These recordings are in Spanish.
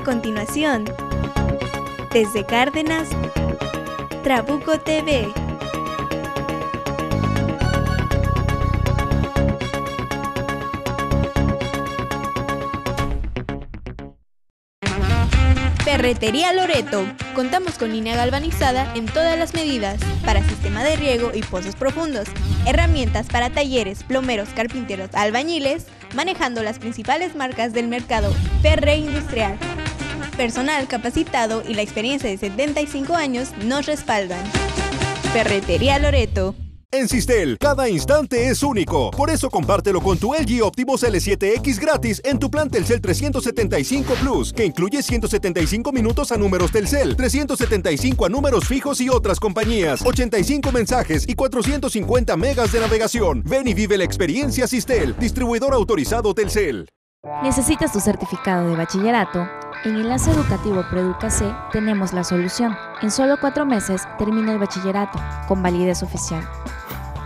A continuación, desde Cárdenas, Trabuco TV. Ferretería Loreto. Contamos con línea galvanizada en todas las medidas para sistema de riego y pozos profundos. Herramientas para talleres, plomeros, carpinteros, albañiles, manejando las principales marcas del mercado Ferre Industrial. Personal capacitado y la experiencia de 75 años nos respaldan. Ferretería Loreto. En Sistel, cada instante es único. Por eso compártelo con tu LG Optimus L7X gratis en tu plan Telcel 375 Plus, que incluye 175 minutos a números Telcel, 375 a números fijos y otras compañías, 85 mensajes y 450 megas de navegación. Ven y vive la experiencia Sistel, distribuidor autorizado Telcel. ¿Necesitas tu certificado de bachillerato? En Enlace Educativo ProEducaC tenemos la solución. En solo cuatro meses termina el bachillerato, con validez oficial.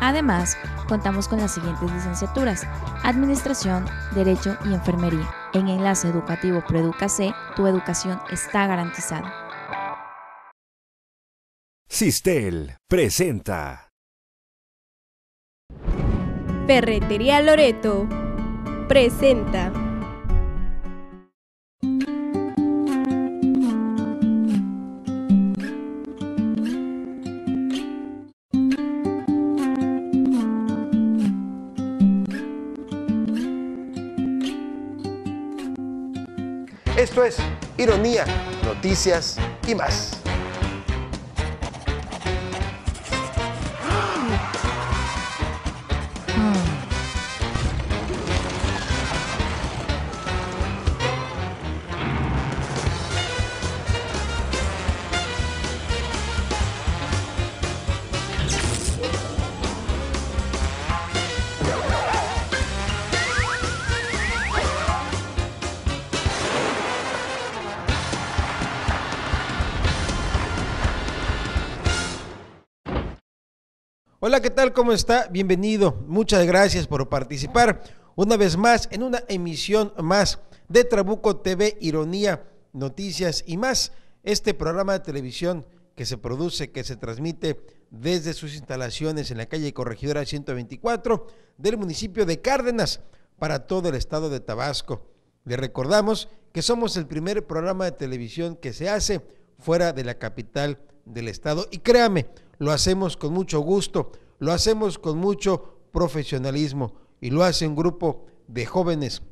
Además, contamos con las siguientes licenciaturas: Administración, Derecho y Enfermería. En Enlace Educativo ProEducaC, tu educación está garantizada. Sistel presenta. Ferretería Loreto presenta. Esto es Ironía, Noticias y más. Hola, ¿qué tal? ¿Cómo está? Bienvenido. Muchas gracias por participar una vez más en una emisión más de Trabuco TV, Ironía, Noticias y más. Este programa de televisión que se produce, que se transmite desde sus instalaciones en la calle Corregidora 124 del municipio de Cárdenas para todo el estado de Tabasco. Le recordamos que somos el primer programa de televisión que se hace fuera de la capital del estado y créame, lo hacemos con mucho gusto, lo hacemos con mucho profesionalismo y lo hace un grupo de jóvenes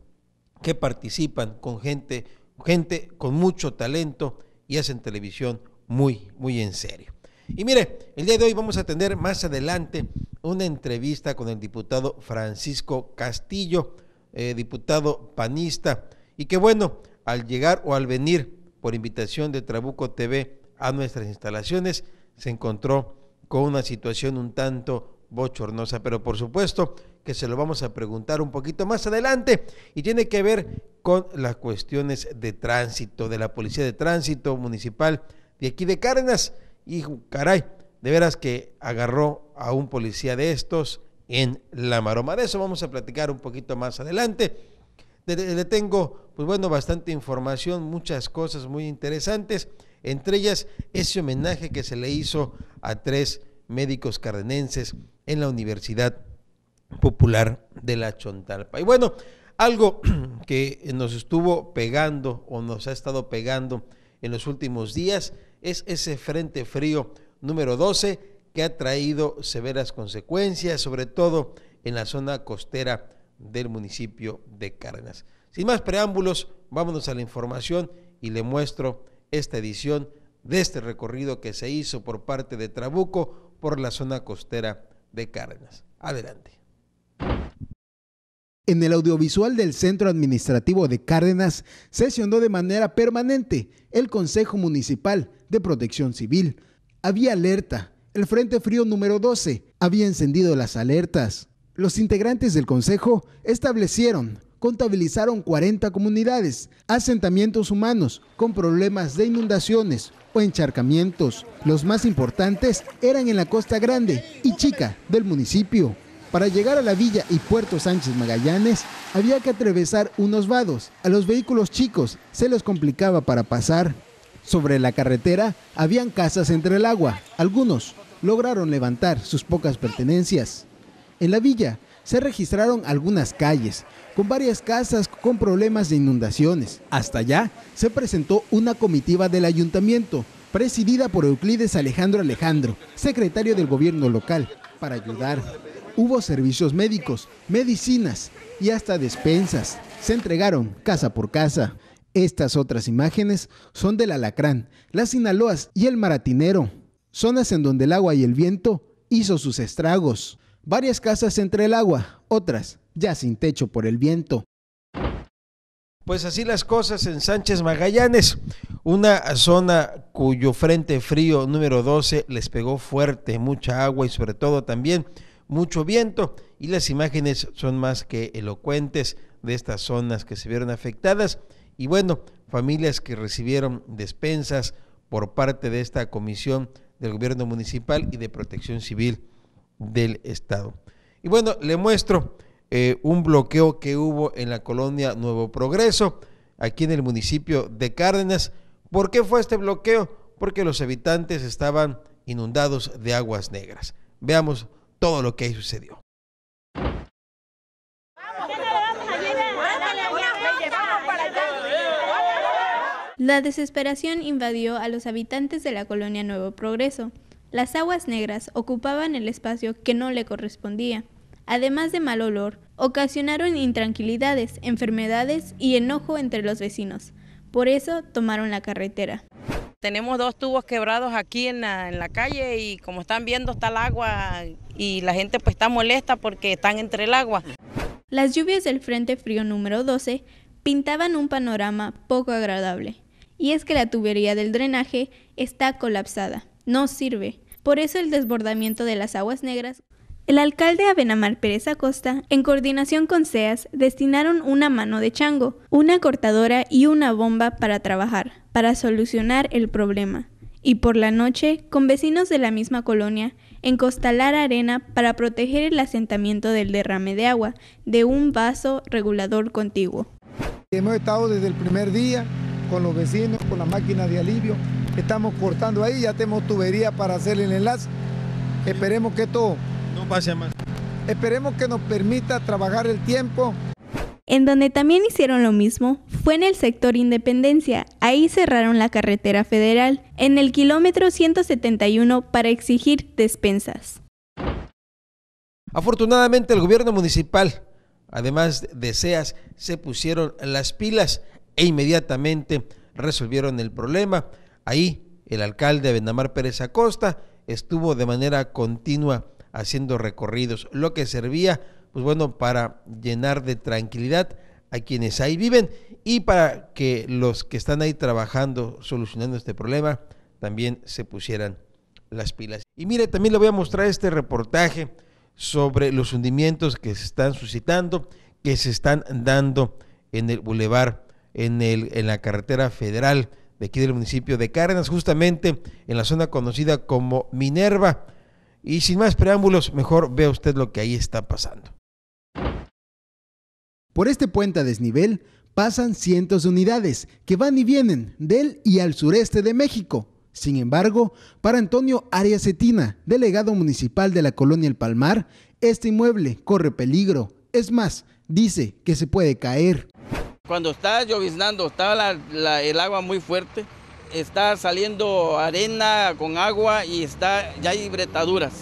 que participan con gente, gente con mucho talento y hacen televisión muy, muy en serio. Y mire, el día de hoy vamos a tener más adelante una entrevista con el diputado Francisco Castillo, eh, diputado panista, y que bueno, al llegar o al venir por invitación de Trabuco TV a nuestras instalaciones, se encontró con una situación un tanto bochornosa, pero por supuesto que se lo vamos a preguntar un poquito más adelante y tiene que ver con las cuestiones de tránsito, de la Policía de Tránsito Municipal de aquí de Cárdenas. Y caray, de veras que agarró a un policía de estos en la maroma. De eso vamos a platicar un poquito más adelante. Le tengo, pues bueno, bastante información, muchas cosas muy interesantes entre ellas ese homenaje que se le hizo a tres médicos cardenenses en la Universidad Popular de la Chontalpa. Y bueno, algo que nos estuvo pegando o nos ha estado pegando en los últimos días es ese frente frío número 12 que ha traído severas consecuencias, sobre todo en la zona costera del municipio de Cárdenas. Sin más preámbulos, vámonos a la información y le muestro esta edición de este recorrido que se hizo por parte de Trabuco por la zona costera de Cárdenas. Adelante. En el audiovisual del Centro Administrativo de Cárdenas sesionó de manera permanente el Consejo Municipal de Protección Civil. Había alerta. El Frente Frío número 12 había encendido las alertas. Los integrantes del Consejo establecieron contabilizaron 40 comunidades, asentamientos humanos con problemas de inundaciones o encharcamientos. Los más importantes eran en la Costa Grande y Chica del municipio. Para llegar a la villa y Puerto Sánchez Magallanes había que atravesar unos vados. A los vehículos chicos se les complicaba para pasar. Sobre la carretera habían casas entre el agua. Algunos lograron levantar sus pocas pertenencias. En la villa se registraron algunas calles con varias casas con problemas de inundaciones. Hasta allá se presentó una comitiva del ayuntamiento presidida por Euclides Alejandro Alejandro, secretario del gobierno local, para ayudar. Hubo servicios médicos, medicinas y hasta despensas. Se entregaron casa por casa. Estas otras imágenes son del Alacrán, las Sinaloas y el Maratinero, zonas en donde el agua y el viento hizo sus estragos. Varias casas entre el agua, otras ya sin techo por el viento. Pues así las cosas en Sánchez Magallanes, una zona cuyo frente frío número 12 les pegó fuerte, mucha agua y sobre todo también mucho viento. Y las imágenes son más que elocuentes de estas zonas que se vieron afectadas. Y bueno, familias que recibieron despensas por parte de esta comisión del gobierno municipal y de protección civil del estado. Y bueno, le muestro eh, un bloqueo que hubo en la colonia Nuevo Progreso, aquí en el municipio de Cárdenas. ¿Por qué fue este bloqueo? Porque los habitantes estaban inundados de aguas negras. Veamos todo lo que ahí sucedió. La desesperación invadió a los habitantes de la colonia Nuevo Progreso. Las aguas negras ocupaban el espacio que no le correspondía además de mal olor, ocasionaron intranquilidades, enfermedades y enojo entre los vecinos. Por eso tomaron la carretera. Tenemos dos tubos quebrados aquí en la, calle y como están viendo está el agua y la gente pues está molesta porque están entre el agua. Las lluvias del Frente Frío número 12 pintaban un panorama poco agradable. Y es que la tubería del drenaje está colapsada, no sirve. Por eso el desbordamiento de las aguas negras el alcalde Abenamar Pérez Acosta, en coordinación con SEAS, destinaron una mano de chango, una cortadora y una bomba para trabajar, para solucionar el problema. Y por la noche, con vecinos de la misma colonia, encostalar arena para proteger el asentamiento del derrame de agua de un vaso regulador contiguo. Hemos estado desde el primer día con los vecinos, con la máquina de alivio. Estamos cortando ahí, ya tenemos tubería para hacer el enlace. Esperemos que esto no pase más. Esperemos que nos permita trabajar el tiempo. En donde también hicieron lo mismo fue en el sector Independencia. Ahí cerraron la carretera federal en el kilómetro 171 para exigir despensas. Afortunadamente el gobierno municipal, además de SEAS, se pusieron las pilas e inmediatamente resolvieron el problema. Ahí el alcalde Benamar Pérez Acosta estuvo de manera continua haciendo recorridos, lo que servía, pues bueno, para llenar de tranquilidad a quienes ahí viven y para que los que están ahí trabajando, solucionando este problema, también se pusieran las pilas. Y mire, también le voy a mostrar este reportaje sobre los hundimientos que se están suscitando, que se están dando en el bulevar, en, el, en la carretera federal de aquí del municipio de Cárdenas, justamente en la zona conocida como Minerva. Y sin más preámbulos, mejor vea usted lo que ahí está pasando. Por este puente a desnivel pasan cientos de unidades que van y vienen del y al sureste de México. Sin embargo, para Antonio Arias Cetina, delegado municipal de la colonia El Palmar, este inmueble corre peligro. Es más, dice que se puede caer. Cuando está lloviznando, está el agua muy fuerte, está saliendo arena con agua y está ya hay bretaduras.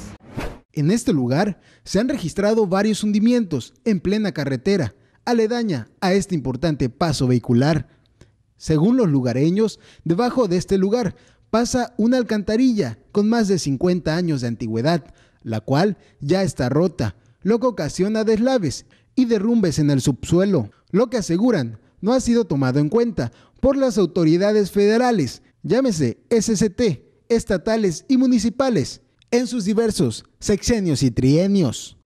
En este lugar se han registrado varios hundimientos en plena carretera, aledaña a este importante paso vehicular. Según los lugareños, debajo de este lugar pasa una alcantarilla con más de 50 años de antigüedad, la cual ya está rota, lo que ocasiona deslaves y derrumbes en el subsuelo, lo que aseguran no ha sido tomado en cuenta por las autoridades federales, llámese SCT, estatales y municipales, en sus diversos sexenios y trienios.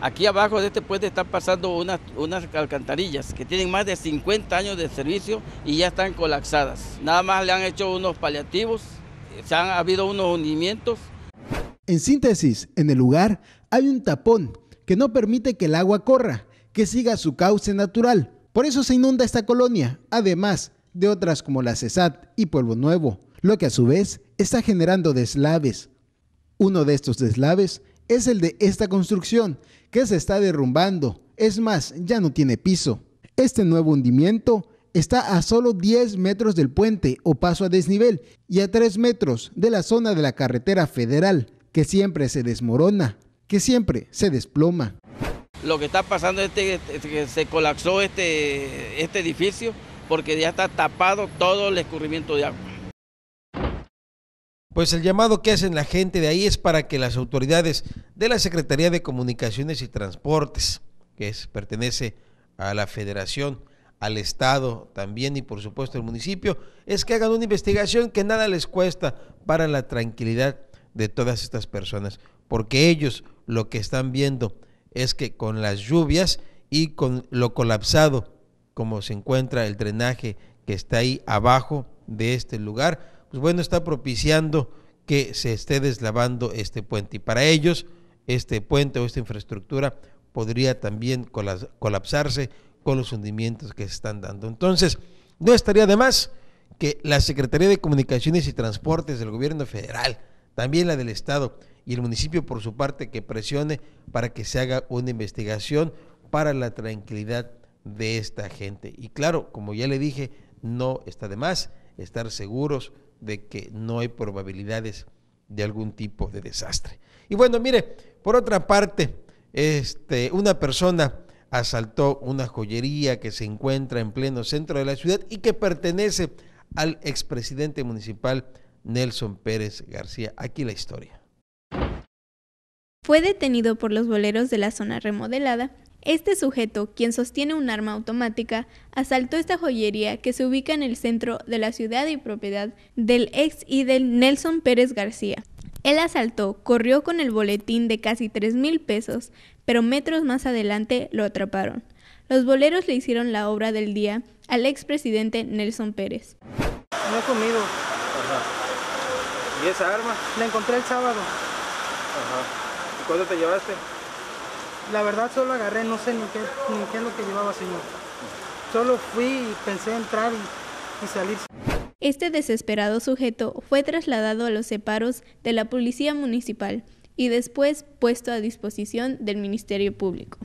Aquí abajo de este puente están pasando unas, unas alcantarillas que tienen más de 50 años de servicio y ya están colapsadas. Nada más le han hecho unos paliativos, se han habido unos hundimientos. En síntesis, en el lugar hay un tapón que no permite que el agua corra, que siga su cauce natural. Por eso se inunda esta colonia, además de otras como la CESAT y Pueblo Nuevo, lo que a su vez está generando deslaves. Uno de estos deslaves es el de esta construcción, que se está derrumbando. Es más, ya no tiene piso. Este nuevo hundimiento está a solo 10 metros del puente o paso a desnivel y a 3 metros de la zona de la carretera federal, que siempre se desmorona, que siempre se desploma. Lo que está pasando es que se colapsó este, este edificio porque ya está tapado todo el escurrimiento de agua. Pues el llamado que hacen la gente de ahí es para que las autoridades de la Secretaría de Comunicaciones y Transportes, que pertenece a la Federación, al Estado también y por supuesto al municipio, es que hagan una investigación que nada les cuesta para la tranquilidad de todas estas personas, porque ellos lo que están viendo es que con las lluvias y con lo colapsado como se encuentra el drenaje que está ahí abajo de este lugar, pues bueno, está propiciando que se esté deslavando este puente. Y para ellos, este puente o esta infraestructura podría también colapsarse con los hundimientos que se están dando. Entonces, no estaría de más que la Secretaría de Comunicaciones y Transportes del Gobierno Federal, también la del Estado y el municipio por su parte que presione para que se haga una investigación para la tranquilidad de esta gente. Y claro, como ya le dije, no está de más estar seguros de que no hay probabilidades de algún tipo de desastre. Y bueno, mire, por otra parte, este, una persona asaltó una joyería que se encuentra en pleno centro de la ciudad y que pertenece al expresidente municipal Nelson Pérez García. Aquí la historia. Fue detenido por los boleros de la zona remodelada este sujeto, quien sostiene un arma automática, asaltó esta joyería que se ubica en el centro de la ciudad y propiedad del ex idel Nelson Pérez García. El asaltó, corrió con el boletín de casi 3 mil pesos, pero metros más adelante lo atraparon. Los boleros le hicieron la obra del día al expresidente Nelson Pérez. No he comido. Ajá. ¿Y esa arma? La encontré el sábado. Ajá. ¿Y cuándo te llevaste? La verdad solo agarré, no sé ni qué, ni qué es lo que llevaba, señor. Solo fui y pensé entrar y, y salir. Este desesperado sujeto fue trasladado a los separos de la Policía Municipal y después puesto a disposición del Ministerio Público.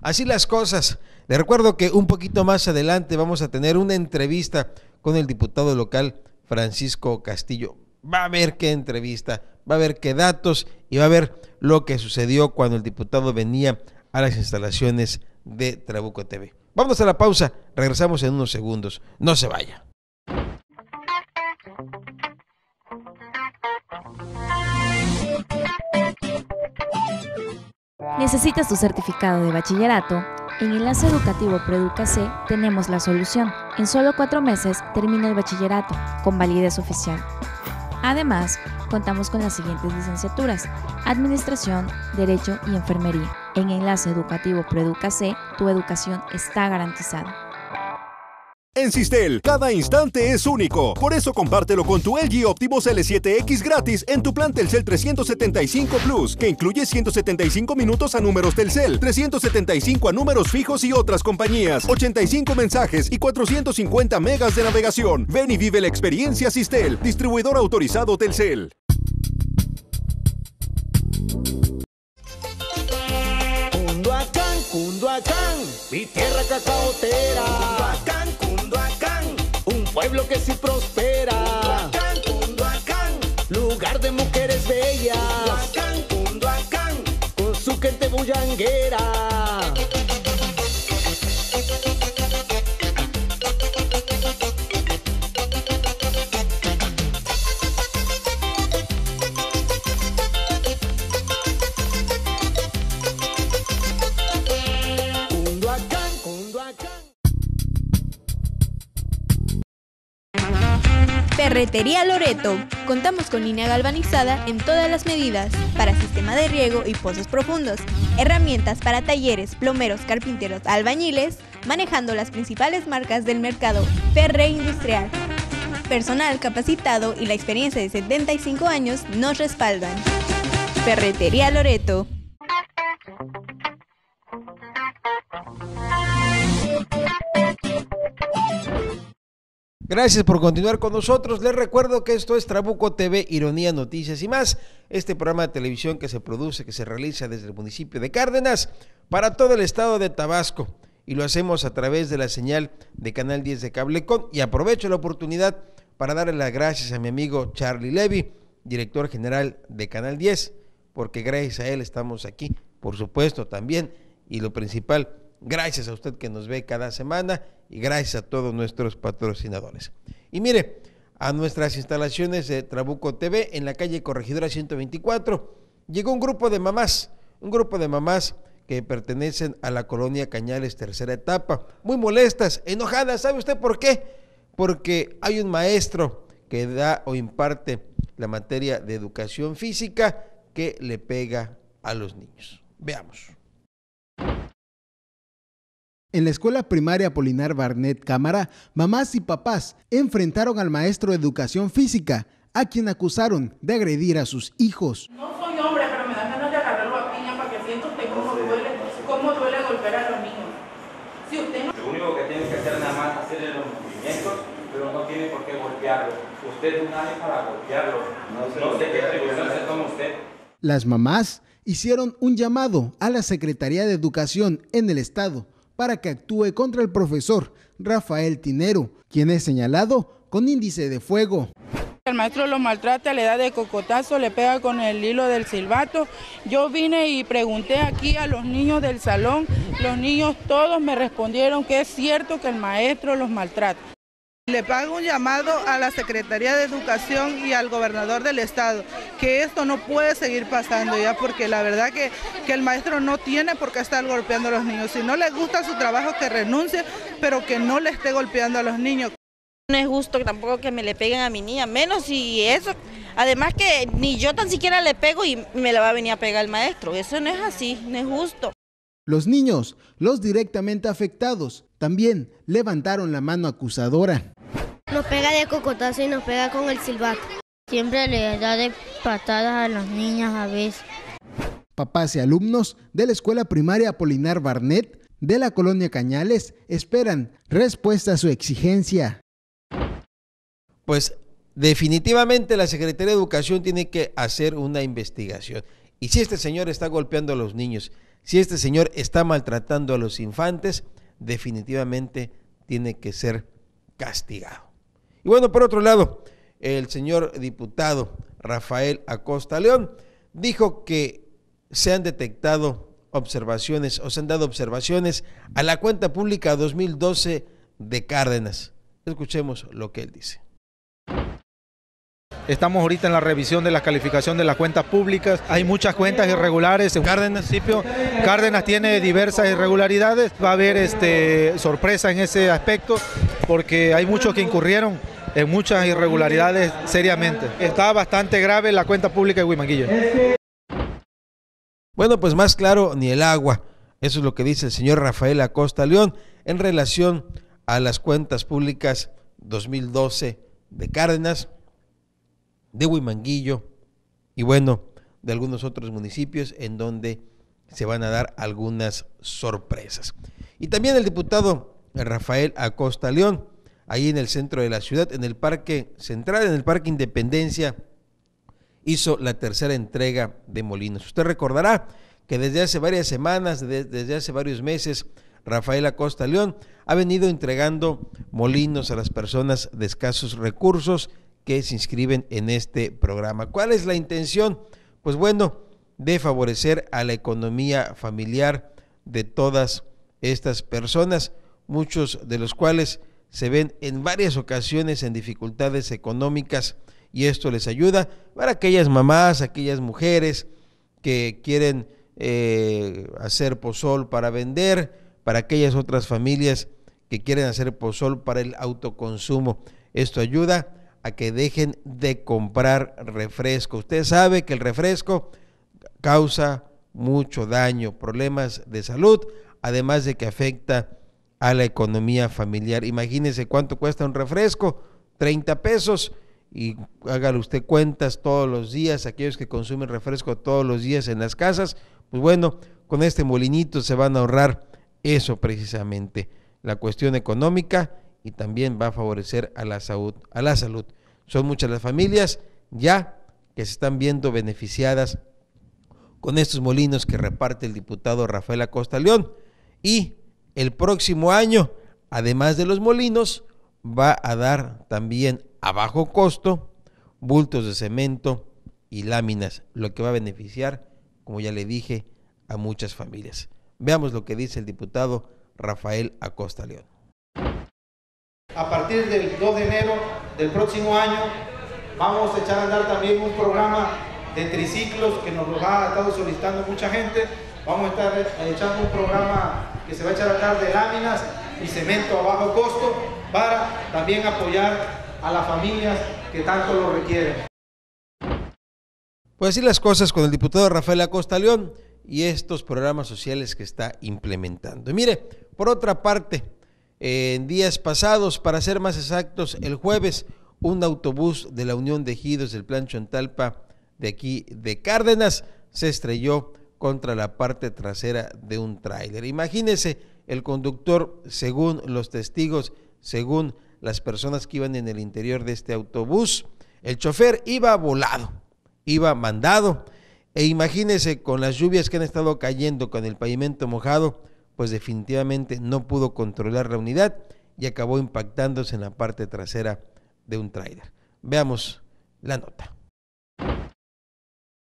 Así las cosas. Le recuerdo que un poquito más adelante vamos a tener una entrevista con el diputado local Francisco Castillo. Va a ver qué entrevista, va a ver qué datos y va a ver lo que sucedió cuando el diputado venía a las instalaciones de Trabuco TV. Vamos a la pausa, regresamos en unos segundos. No se vaya. ¿Necesitas tu certificado de bachillerato? En Enlace Educativo Preeduca C tenemos la solución. En solo cuatro meses termina el bachillerato, con validez oficial. Además, contamos con las siguientes licenciaturas, Administración, Derecho y Enfermería. En Enlace Educativo Preeduca C, tu educación está garantizada. En Sistel, cada instante es único. Por eso compártelo con tu LG Optimus L7X gratis en tu plan Telcel 375 Plus, que incluye 175 minutos a números Telcel, 375 a números fijos y otras compañías, 85 mensajes y 450 megas de navegación. Ven y vive la experiencia Sistel, distribuidor autorizado Telcel. Cunduacán, Cunduacán, mi tierra cacaotera pueblo que sí prospera. Cunduacán, Cunduacán, lugar de mujeres bellas. Cunduacán, Cunduacán, con su gente bullanguera. Ferretería Loreto. Contamos con línea galvanizada en todas las medidas para sistema de riego y pozos profundos, herramientas para talleres, plomeros, carpinteros, albañiles, manejando las principales marcas del mercado Ferre Industrial. Personal capacitado y la experiencia de 75 años nos respaldan. Ferretería Loreto. Gracias por continuar con nosotros. Les recuerdo que esto es Trabuco TV, Ironía, Noticias y más. Este programa de televisión que se produce, que se realiza desde el municipio de Cárdenas para todo el estado de Tabasco. Y lo hacemos a través de la señal de Canal 10 de Cablecom. Y aprovecho la oportunidad para darle las gracias a mi amigo Charlie Levy, director general de Canal 10, porque gracias a él estamos aquí, por supuesto, también. Y lo principal, gracias a usted que nos ve cada semana y gracias a todos nuestros patrocinadores. Y mire, a nuestras instalaciones de Trabuco TV en la calle Corregidora 124 llegó un grupo de mamás, un grupo de mamás que pertenecen a la colonia Cañales tercera etapa, muy molestas, enojadas, ¿sabe usted por qué? Porque hay un maestro que da o imparte la materia de educación física que le pega a los niños. Veamos. En la escuela primaria Polinar Barnett Cámara, mamás y papás enfrentaron al maestro de educación física, a quien acusaron de agredir a sus hijos. No soy hombre, pero me da ganas de agarrarlo a piña para que sienta usted cómo duele, cómo duele golpear a los niños. Si usted no... Lo único que tiene que hacer nada más es hacerle los movimientos, pero no tiene por qué golpearlo. Usted es nadie para golpearlo. No, sé qué atribución se toma usted. Las mamás hicieron un llamado a la Secretaría de Educación en el Estado para que actúe contra el profesor Rafael Tinero, quien es señalado con índice de fuego. El maestro lo maltrata, le da de cocotazo, le pega con el hilo del silbato. Yo vine y pregunté aquí a los niños del salón, los niños todos me respondieron que es cierto que el maestro los maltrata. Le pago un llamado a la Secretaría de Educación y al gobernador del estado, que esto no puede seguir pasando ya, porque la verdad que, que el maestro no tiene por qué estar golpeando a los niños. Si no le gusta su trabajo, que renuncie, pero que no le esté golpeando a los niños. No es justo tampoco que me le peguen a mi niña, menos si eso. Además que ni yo tan siquiera le pego y me la va a venir a pegar el maestro. Eso no es así, no es justo. Los niños, los directamente afectados, también levantaron la mano acusadora. Nos pega de cocotazo y nos pega con el silbato. Siempre le da de patadas a las niñas a veces. Papás y alumnos de la escuela primaria Polinar Barnett de la colonia Cañales esperan respuesta a su exigencia. Pues definitivamente la Secretaría de Educación tiene que hacer una investigación. Y si este señor está golpeando a los niños, si este señor está maltratando a los infantes, definitivamente tiene que ser castigado. Y bueno, por otro lado, el señor diputado Rafael Acosta León dijo que se han detectado observaciones o se han dado observaciones a la cuenta pública 2012 de Cárdenas. Escuchemos lo que él dice. Estamos ahorita en la revisión de la calificación de las cuentas públicas. Hay muchas cuentas irregulares en Cárdenas. Cárdenas tiene diversas irregularidades. Va a haber este, sorpresa en ese aspecto porque hay muchos que incurrieron en muchas irregularidades seriamente. Está bastante grave la cuenta pública de Huimanguillo. Bueno, pues más claro, ni el agua. Eso es lo que dice el señor Rafael Acosta León en relación a las cuentas públicas 2012 de Cárdenas de Huimanguillo y bueno, de algunos otros municipios en donde se van a dar algunas sorpresas. Y también el diputado Rafael Acosta León, ahí en el centro de la ciudad, en el Parque Central, en el Parque Independencia, hizo la tercera entrega de molinos. Usted recordará que desde hace varias semanas, desde hace varios meses, Rafael Acosta León ha venido entregando molinos a las personas de escasos recursos que se inscriben en este programa. ¿Cuál es la intención? Pues bueno, de favorecer a la economía familiar de todas estas personas, muchos de los cuales se ven en varias ocasiones en dificultades económicas y esto les ayuda para aquellas mamás, aquellas mujeres que quieren eh, hacer pozol para vender, para aquellas otras familias que quieren hacer pozol para el autoconsumo. Esto ayuda a que dejen de comprar refresco. Usted sabe que el refresco causa mucho daño, problemas de salud, además de que afecta a la economía familiar. Imagínese cuánto cuesta un refresco, 30 pesos, y hágale usted cuentas todos los días, aquellos que consumen refresco todos los días en las casas, pues bueno, con este molinito se van a ahorrar eso precisamente, la cuestión económica y también va a favorecer a la salud. A la salud. Son muchas las familias ya que se están viendo beneficiadas con estos molinos que reparte el diputado Rafael Acosta León. Y el próximo año, además de los molinos, va a dar también a bajo costo bultos de cemento y láminas, lo que va a beneficiar, como ya le dije, a muchas familias. Veamos lo que dice el diputado Rafael Acosta León. A partir del 2 de enero del próximo año vamos a echar a andar también un programa de triciclos que nos lo ha estado solicitando mucha gente. Vamos a estar eh, echando un programa que se va a echar a andar de láminas y cemento a bajo costo para también apoyar a las familias que tanto lo requieren. Pues así las cosas con el diputado Rafael Acosta León y estos programas sociales que está implementando. Mire, por otra parte, en días pasados, para ser más exactos, el jueves, un autobús de la Unión de Ejidos del Plan Chontalpa de aquí de Cárdenas se estrelló contra la parte trasera de un tráiler. Imagínese, el conductor, según los testigos, según las personas que iban en el interior de este autobús, el chofer iba volado, iba mandado, e imagínese con las lluvias que han estado cayendo con el pavimento mojado, pues definitivamente no pudo controlar la unidad y acabó impactándose en la parte trasera de un tráiler. Veamos la nota.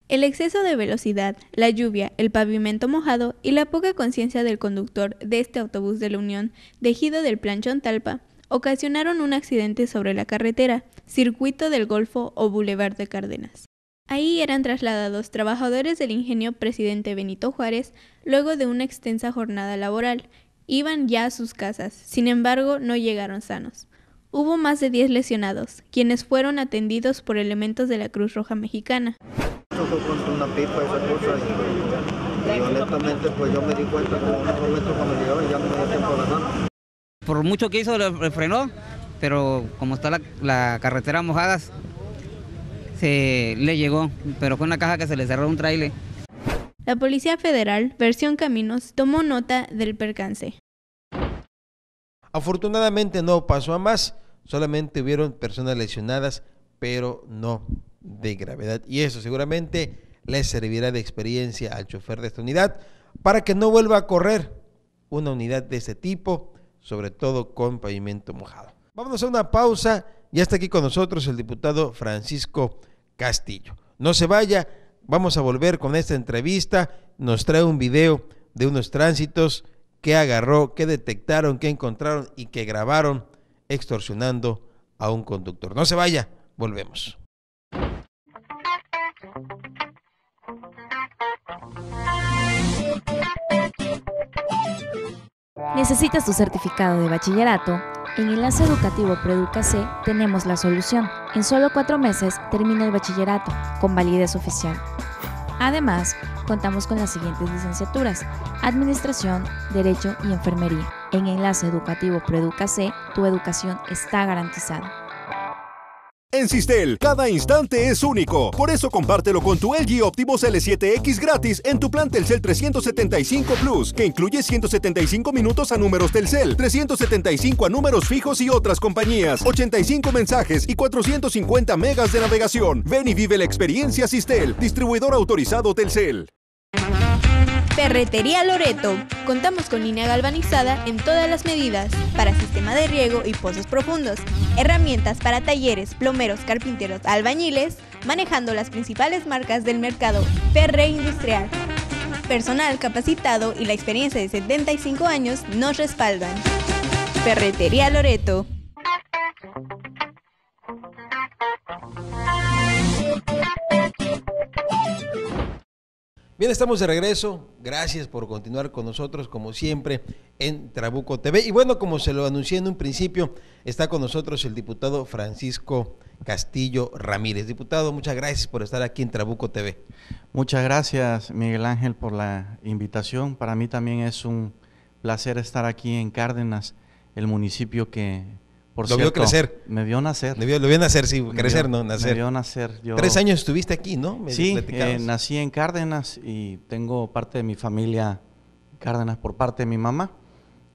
El exceso de velocidad, la lluvia, el pavimento mojado y la poca conciencia del conductor de este autobús de la Unión de Ejido del Planchón Talpa ocasionaron un accidente sobre la carretera, circuito del Golfo o Boulevard de Cárdenas. Ahí eran trasladados trabajadores del ingenio presidente Benito Juárez luego de una extensa jornada laboral. Iban ya a sus casas, sin embargo no llegaron sanos. Hubo más de 10 lesionados, quienes fueron atendidos por elementos de la Cruz Roja Mexicana. una pipa esa cosa y, y, honestamente pues yo me di cuenta que en unos momentos cuando llegaron ya no me dio tiempo de nada. Por mucho que hizo le frenó, pero como está la, la carretera mojada, se le llegó, pero fue una caja que se le cerró un trailer. La Policía Federal, versión Caminos, tomó nota del percance. Afortunadamente no pasó a más, solamente hubieron personas lesionadas, pero no de gravedad. Y eso seguramente le servirá de experiencia al chofer de esta unidad para que no vuelva a correr una unidad de ese tipo, sobre todo con pavimento mojado. Vamos a una pausa. Ya está aquí con nosotros el diputado Francisco Castillo. No se vaya, vamos a volver con esta entrevista. Nos trae un video de unos tránsitos que agarró, que detectaron, que encontraron y que grabaron extorsionando a un conductor. No se vaya, volvemos. ¿Necesitas tu certificado de bachillerato? En Enlace Educativo Preeduca C tenemos la solución. En solo cuatro meses termina el bachillerato, con validez oficial. Además, contamos con las siguientes licenciaturas: Administración, Derecho y Enfermería. En Enlace Educativo Preeduca C, tu educación está garantizada. En Sistel, cada instante es único. Por eso compártelo con tu LG Optimos L7X gratis en tu plan Telcel 375 Plus, que incluye 175 minutos a números Telcel, 375 a números fijos y otras compañías, 85 mensajes y 450 megas de navegación. Ven y vive la experiencia Sistel, distribuidor autorizado Telcel. Ferretería Loreto. Contamos con línea galvanizada en todas las medidas para sistema de riego y pozos profundos, herramientas para talleres, plomeros, carpinteros, albañiles, manejando las principales marcas del mercado Ferre Industrial. Personal capacitado y la experiencia de 75 años nos respaldan. Ferretería Loreto. Bien, estamos de regreso. Gracias por continuar con nosotros, como siempre, en Trabuco TV. Y bueno, como se lo anuncié en un principio, está con nosotros el diputado Francisco Castillo Ramírez. Diputado, muchas gracias por estar aquí en Trabuco TV. Muchas gracias, Miguel Ángel, por la invitación. Para mí también es un placer estar aquí en Cárdenas, el municipio que por lo vio crecer. Me vio nacer. lo vio nacer, sí, crecer, no, nacer. Me vio nacer. Tres años estuviste aquí, ¿no? sí, eh, nací en Cárdenas y tengo parte de mi familia Cárdenas por parte de mi mamá.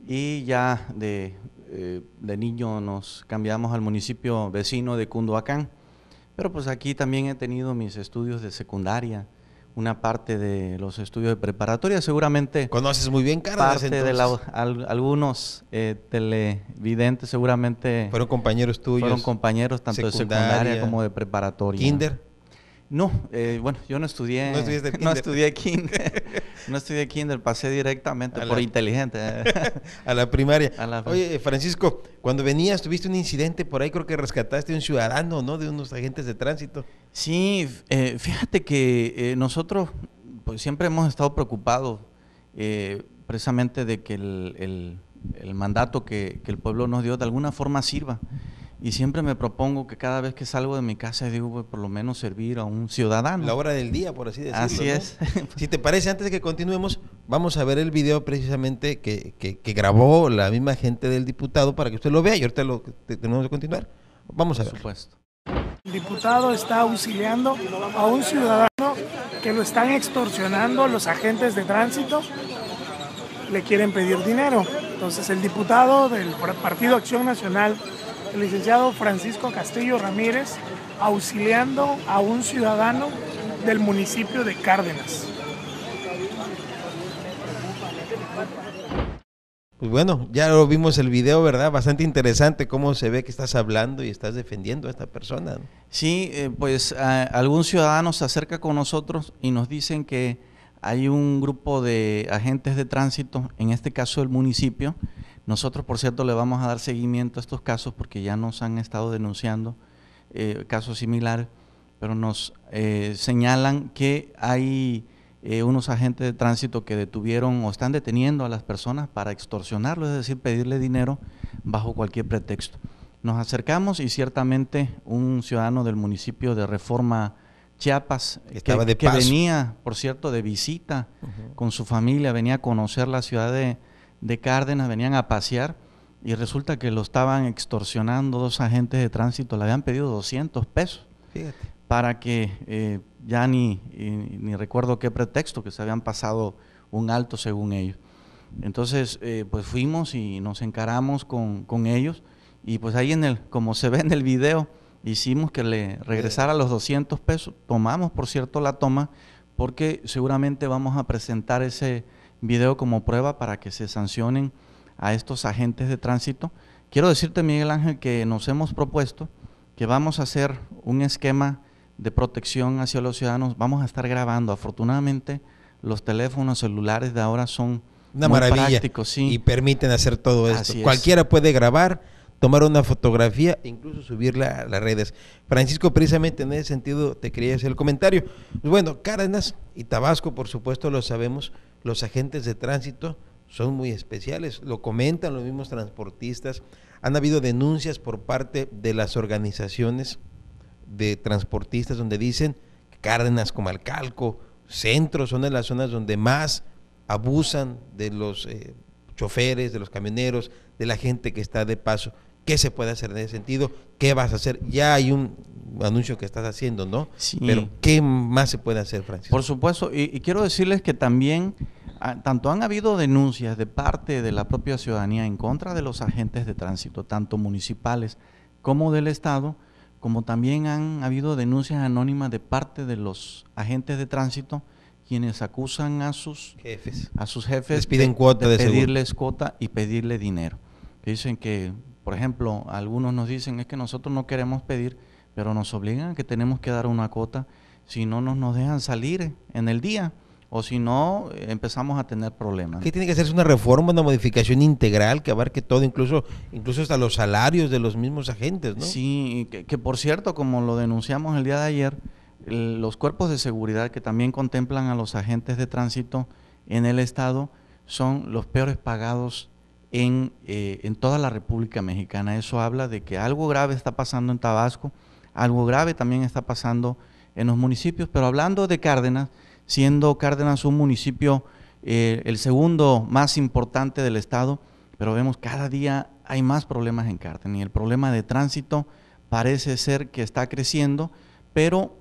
Y ya de eh, de niño nos cambiamos al municipio vecino de Cunduacán, pero pues aquí también he tenido mis estudios de secundaria, una parte de los estudios de preparatoria, seguramente... Conoces muy bien Cárdenas, Parte de la- al- algunos eh, televidentes seguramente... Fueron compañeros tuyos. Fueron compañeros tanto de secundaria Secundaria. como de preparatoria. ¿Kinder? No, eh, bueno, yo no estudié... No no estudié kinder. no estudié kinder, pasé directamente A por la- inteligente. a la primaria. A la- Oye, Francisco, cuando venías tuviste un incidente por ahí, creo que rescataste a un ciudadano, ¿no? De unos agentes de tránsito. Sí, eh, fíjate que eh, nosotros pues, siempre hemos estado preocupados eh, precisamente de que el, el- el mandato que, que el pueblo nos dio de alguna forma sirva. Y siempre me propongo que cada vez que salgo de mi casa digo, pues, por lo menos servir a un ciudadano. La hora del día, por así decirlo. Así ¿no? es. Si te parece, antes de que continuemos, vamos a ver el video precisamente que, que- que grabó la misma gente del diputado para que usted lo vea y ahorita lo te- tenemos que continuar. Vamos a ver. supuesto. El diputado está auxiliando a un ciudadano que lo están extorsionando los agentes de tránsito. Le quieren pedir dinero. Entonces el diputado del Partido Acción Nacional, el licenciado Francisco Castillo Ramírez, auxiliando a un ciudadano del municipio de Cárdenas. Pues bueno, ya lo vimos el video, ¿verdad? Bastante interesante cómo se ve que estás hablando y estás defendiendo a esta persona. ¿no? Sí, eh, pues a- algún ciudadano se acerca con nosotros y nos dicen que hay un grupo de agentes de tránsito, en este caso el municipio. Nosotros, por cierto, le vamos a dar seguimiento a estos casos porque ya nos han estado denunciando eh, casos similares, pero nos eh, señalan que hay eh, unos agentes de tránsito que detuvieron o están deteniendo a las personas para extorsionarlo, es decir, pedirle dinero bajo cualquier pretexto. Nos acercamos y ciertamente un ciudadano del municipio de Reforma Chiapas, que, de venía, por cierto, de visita con su familia, venía a conocer la ciudad de, de Cárdenas, venían a pasear y resulta que lo estaban extorsionando dos agentes de tránsito, le habían pedido 200 pesos Fíjate. para que eh, ya ni, y- ni recuerdo qué pretexto, que se habían pasado un alto según ellos. Entonces, eh, pues fuimos y nos encaramos con, con ellos y pues ahí en el, como se ve en el video, hicimos que le regresara los 200 pesos. Tomamos, por cierto, la toma porque seguramente vamos a presentar ese video como prueba para que se sancionen a estos agentes de tránsito. Quiero decirte, Miguel Ángel, que nos hemos propuesto que vamos a hacer un esquema de protección hacia los ciudadanos. Vamos a estar grabando. Afortunadamente, los teléfonos celulares de ahora son Una muy maravilla. prácticos, sí. Y permiten hacer todo esto. Así es. Cualquiera puede grabar, tomar una fotografía e incluso subirla a las redes. Francisco, precisamente en ese sentido te quería hacer el comentario. Pues bueno, Cárdenas y Tabasco, por supuesto, lo sabemos, los agentes de tránsito son muy especiales, lo comentan los mismos transportistas. Han habido denuncias por parte de las organizaciones de transportistas donde dicen que Cárdenas, Comalcalco, Centro son de las zonas donde más abusan de los eh, choferes, de los camioneros, de la gente que está de paso. ¿Qué se puede hacer en ese sentido? ¿Qué vas a hacer? Ya hay un anuncio que estás haciendo, ¿no? Sí. Pero ¿qué más se puede hacer, Francisco? Por supuesto, y, y quiero decirles que también, tanto han habido denuncias de parte de la propia ciudadanía en contra de los agentes de tránsito, tanto municipales como del Estado, como también han habido denuncias anónimas de parte de los agentes de tránsito, quienes acusan a sus jefes, a sus jefes Les piden cuota de pedirles cuota y pedirle dinero. Que dicen que, por ejemplo, algunos nos dicen es que nosotros no queremos pedir, pero nos obligan a que tenemos que dar una cuota, si no nos, nos dejan salir en el día o si no empezamos a tener problemas. ¿Qué tiene que hacerse una reforma, una modificación integral que abarque todo, incluso, incluso hasta los salarios de los mismos agentes, ¿no? Sí, que, que por cierto, como lo denunciamos el día de ayer, el- los cuerpos de seguridad que también contemplan a los agentes de tránsito en el Estado son los peores pagados en, eh, en toda la República Mexicana. Eso habla de que algo grave está pasando en Tabasco, algo grave también está pasando en los municipios, pero hablando de Cárdenas, siendo Cárdenas un municipio eh, el segundo más importante del Estado, pero vemos cada día hay más problemas en Cárdenas y el problema de tránsito parece ser que está creciendo, pero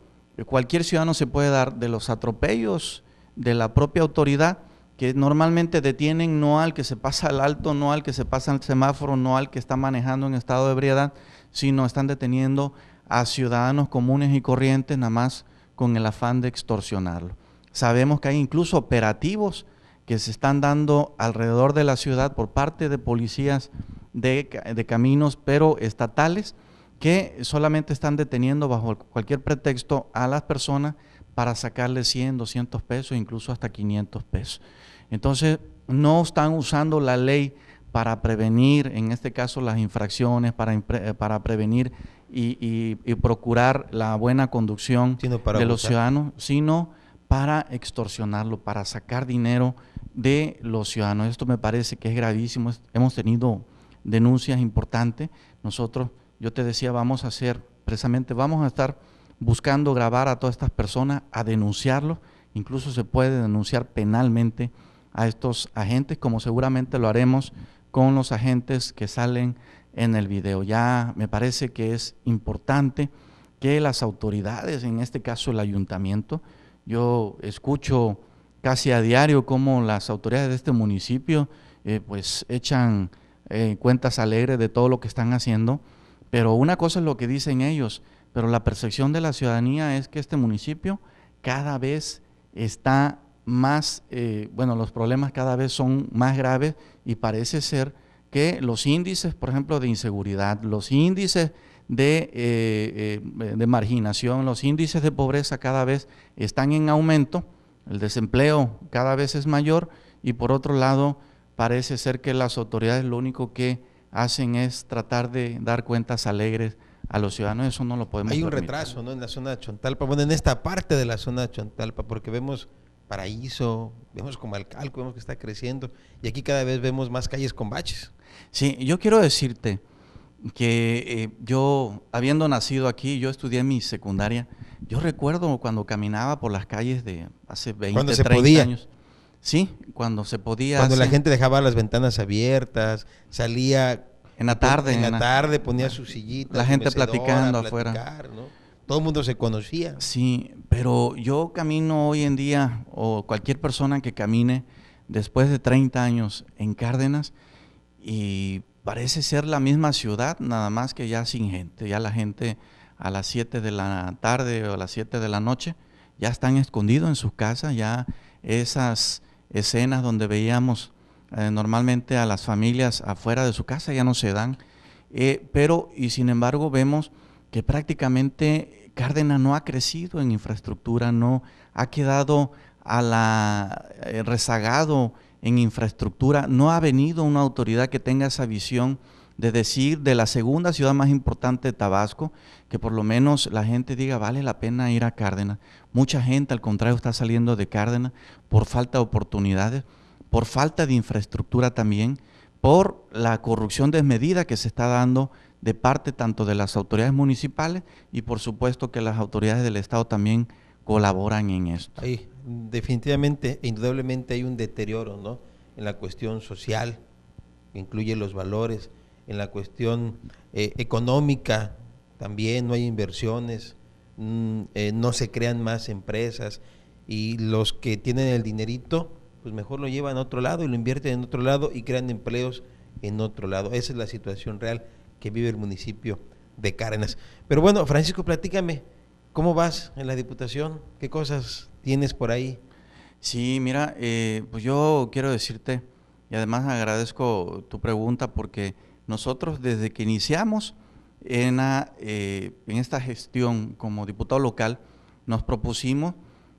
cualquier ciudadano se puede dar de los atropellos de la propia autoridad, que normalmente detienen no al que se pasa al alto, no al que se pasa al semáforo, no al que está manejando en estado de ebriedad, sino están deteniendo a ciudadanos comunes y corrientes nada más con el afán de extorsionarlo. Sabemos que hay incluso operativos que se están dando alrededor de la ciudad por parte de policías de, de caminos, pero estatales, que solamente están deteniendo bajo cualquier pretexto a las personas para sacarle 100, 200 pesos, incluso hasta 500 pesos. Entonces, no están usando la ley para prevenir, en este caso, las infracciones, para, para prevenir y, procurar la buena conducción de los ciudadanos, sino para extorsionarlo, para sacar dinero de los ciudadanos. Esto me parece que es gravísimo. Hemos tenido denuncias importantes. Nosotros, yo te decía, vamos a hacer, precisamente vamos a estar buscando grabar a todas estas personas, a denunciarlos. Incluso se puede denunciar penalmente a estos agentes, como seguramente lo haremos con los agentes que salen en el video. Ya me parece que es importante que las autoridades, en este caso el ayuntamiento, yo escucho casi a diario cómo las autoridades de este municipio eh, pues echan eh, cuentas alegres de todo lo que están haciendo, pero una cosa es lo que dicen ellos, pero la percepción de la ciudadanía es que este municipio cada vez está más, eh, bueno, los problemas cada vez son más graves y parece ser que los índices, por ejemplo, de inseguridad, los índices de, eh, eh, de marginación, los índices de pobreza cada vez están en aumento, el desempleo cada vez es mayor y por otro lado parece ser que las autoridades lo único que hacen es tratar de dar cuentas alegres a los ciudadanos, eso no lo podemos Hay un retraso ¿no? en la zona de Chontalpa, bueno, en esta parte de la zona de Chontalpa, porque vemos Paraíso, vemos como Alcalco, vemos que está creciendo y aquí cada vez vemos más calles con baches. Sí, yo quiero decirte que eh, yo, habiendo nacido aquí, yo estudié mi secundaria, yo recuerdo cuando caminaba por las calles de hace 20, cuando 30 podía. años. Sí, cuando se podía. Cuando la gente dejaba las ventanas abiertas, salía en la tarde. En, la tarde ponía su sillita. La gente platicando afuera. Todo el mundo se conocía. Sí, pero yo camino hoy en día, o cualquier persona que camine después de 30 años en Cárdenas, y parece ser la misma ciudad, nada más que ya sin gente. Ya la gente a las 7 de la tarde o a las 7 de la noche ya están escondidos en sus casas, ya esas escenas donde veíamos eh, normalmente a las familias afuera de su casa ya no se dan, eh, pero y sin embargo vemos que prácticamente Cárdenas no ha crecido en infraestructura, no ha quedado a la, eh, rezagado en infraestructura, no ha venido una autoridad que tenga esa visión de decir de la segunda ciudad más importante de Tabasco, que por lo menos la gente diga, vale la pena ir a Cárdenas. Mucha gente al contrario está saliendo de Cárdenas por falta de oportunidades, por falta de infraestructura también, por la corrupción desmedida que se está dando de parte tanto de las autoridades municipales y por supuesto que las autoridades del Estado también colaboran en esto. Definitivamente, indudablemente hay un deterioro ¿no? en la cuestión social, que incluye los valores, en la cuestión eh, económica también no hay inversiones, mm, eh, no se crean más empresas y los que tienen el dinerito, pues mejor lo llevan a otro lado y lo invierten en otro lado y crean empleos en otro lado. Esa es la situación real que vive el municipio de Cárdenas. Pero bueno, Francisco, platícame, ¿Cómo vas en la Diputación? ¿Qué cosas tienes por ahí? Sí, mira, eh, pues yo quiero decirte, y además agradezco tu pregunta porque nosotros desde que iniciamos en, eh, en esta gestión como diputado local, nos propusimos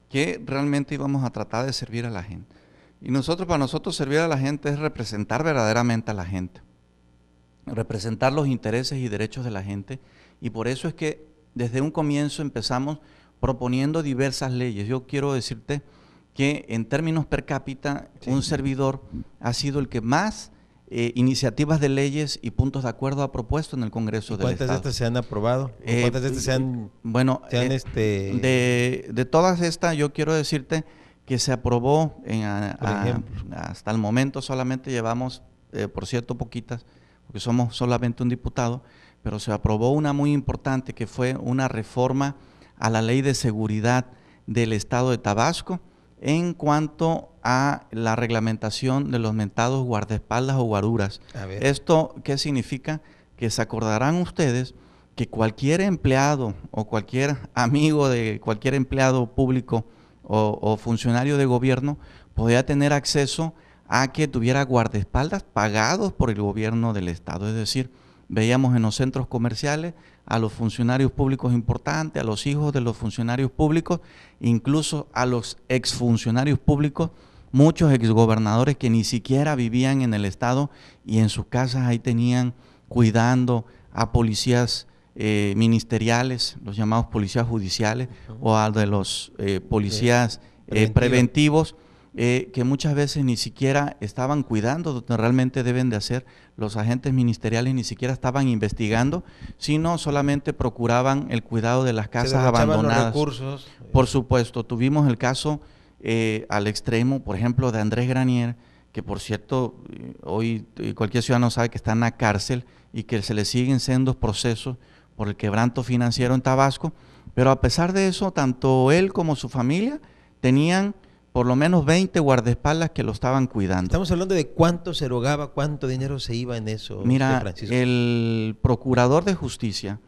que realmente íbamos a tratar de servir a la gente. Y nosotros, para nosotros, servir a la gente es representar verdaderamente a la gente, representar los intereses y derechos de la gente. Y por eso es que desde un comienzo empezamos proponiendo diversas leyes. Yo quiero decirte que en términos per cápita, un servidor ha sido el que más eh, iniciativas de leyes y puntos de acuerdo ha propuesto en el Congreso del Estado. ¿Cuántas de estas se han aprobado? Eh, ¿Cuántas de estas se han, bueno, eh, este... de, de, todas estas, yo quiero decirte que se aprobó en, hasta el momento solamente llevamos, por cierto, poquitas, porque somos solamente un diputado, pero se aprobó una muy importante que fue una reforma a la ley de seguridad del estado de Tabasco en cuanto a la reglamentación de los mentados guardaespaldas o guaruras. ¿Esto qué significa? Que se acordarán ustedes que cualquier empleado o cualquier amigo de cualquier empleado público o, o funcionario de gobierno podía tener acceso a que tuviera guardaespaldas pagados por el gobierno del Estado. Es decir, veíamos en los centros comerciales a los funcionarios públicos importantes, a los hijos de los funcionarios públicos, incluso a los exfuncionarios públicos, muchos exgobernadores que ni siquiera vivían en el Estado y en sus casas ahí tenían cuidando a policías eh, ministeriales, los llamados policías judiciales, o a de los eh, policías eh, preventivos, eh, que muchas veces ni siquiera estaban cuidando donde realmente deben de hacer. Los agentes ministeriales ni siquiera estaban investigando, sino solamente procuraban el cuidado de las casas derrochaban los abandonadas. recursos. Por supuesto, tuvimos el caso eh, al extremo, por ejemplo, de Andrés Granier, que por cierto, eh, hoy eh, cualquier ciudadano sabe que está en la cárcel y que se le siguen sendos procesos por el quebranto financiero en Tabasco, pero a pesar de eso, tanto él como su familia tenían por lo menos 20 guardaespaldas que lo estaban cuidando. Estamos hablando de cuánto se erogaba, cuánto dinero se iba en eso. Mira, Francisco. el procurador de justicia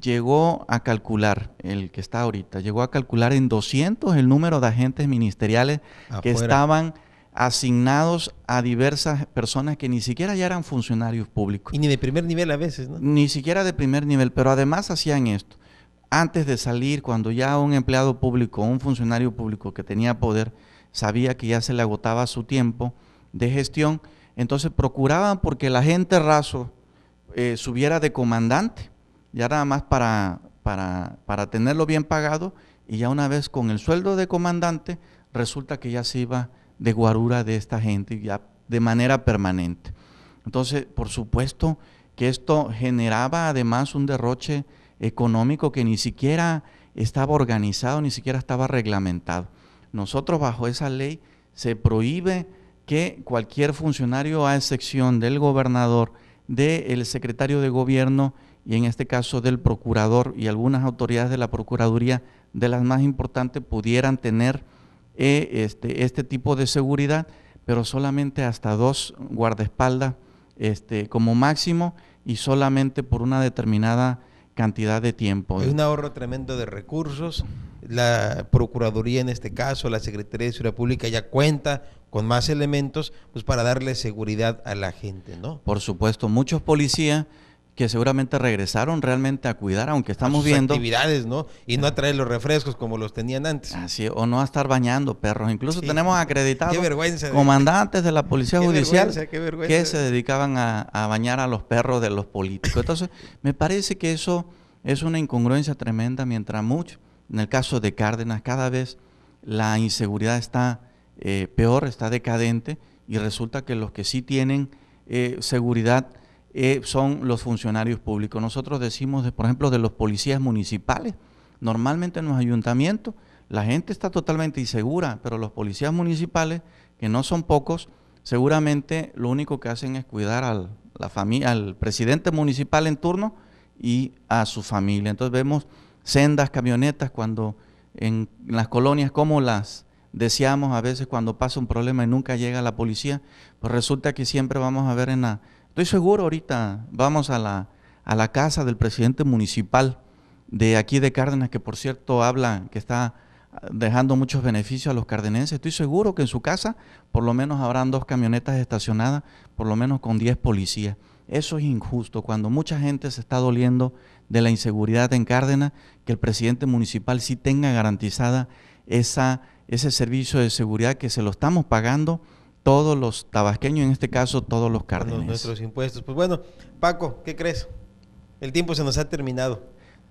llegó a calcular, el que está ahorita, llegó a calcular en 200 el número de agentes ministeriales que estaban asignados a diversas personas que ni siquiera ya eran funcionarios públicos. Y ni de primer nivel a veces, ¿no? Ni siquiera de primer nivel, pero además hacían esto. Antes de salir, cuando ya un empleado público, un funcionario público que tenía poder, sabía que ya se le agotaba su tiempo de gestión, entonces procuraban porque la gente raso eh, subiera de comandante, ya nada más para, para, para tenerlo bien pagado, y ya una vez con el sueldo de comandante, resulta que ya se iba de guarura de esta gente, ya de manera permanente. Entonces, por supuesto que esto generaba además un derroche económico que ni siquiera estaba organizado, ni siquiera estaba reglamentado. Nosotros bajo esa ley se prohíbe que cualquier funcionario, a excepción del gobernador, del secretario de gobierno y en este caso del procurador y algunas autoridades de la Procuraduría, de las más importantes, pudieran tener eh, este, este tipo de seguridad, pero solamente hasta dos guardaespaldas este, como máximo y solamente por una determinada cantidad de tiempo. Hay un ahorro tremendo de recursos. La Procuraduría, en este caso, la Secretaría de Seguridad Pública, ya cuenta con más elementos pues para darle seguridad a la gente, ¿no? Por supuesto, muchos policías que seguramente regresaron realmente a cuidar, aunque estamos sus viendo actividades, ¿no? Y no a traer los refrescos como los tenían antes. Así, o no a estar bañando perros. Incluso Sí. tenemos acreditados Qué vergüenza de- comandantes de la Policía Qué Judicial vergüenza, qué vergüenza. que se dedicaban a, a bañar a los perros de los políticos. Entonces, me parece que eso es una incongruencia tremenda, mientras mucho, en el caso de Cárdenas, cada vez la inseguridad está eh, peor, está decadente, y resulta que los que sí tienen eh, seguridad eh, son los funcionarios públicos. Nosotros decimos, de, por ejemplo, de los policías municipales. Normalmente en los ayuntamientos la gente está totalmente insegura, pero los policías municipales, que no son pocos, seguramente lo único que hacen es cuidar al, la familia, al presidente municipal en turno y a su familia. Entonces vemos sendas, camionetas cuando en las colonias como las deseamos a veces cuando pasa un problema y nunca llega la policía, pues resulta que siempre vamos a ver en la... Estoy seguro ahorita, vamos a la, a la casa del presidente municipal de aquí de Cárdenas, que por cierto habla que está dejando muchos beneficios a los cardenenses. Estoy seguro que en su casa por lo menos habrán dos camionetas estacionadas, por lo menos con 10 policías. Eso es injusto, cuando mucha gente se está doliendo de la inseguridad en Cárdenas, que el presidente municipal sí tenga garantizada esa, ese servicio de seguridad que se lo estamos pagando todos los tabasqueños, en este caso todos los cárdenas. nuestros impuestos. Pues bueno, Paco, ¿qué crees? El tiempo se nos ha terminado.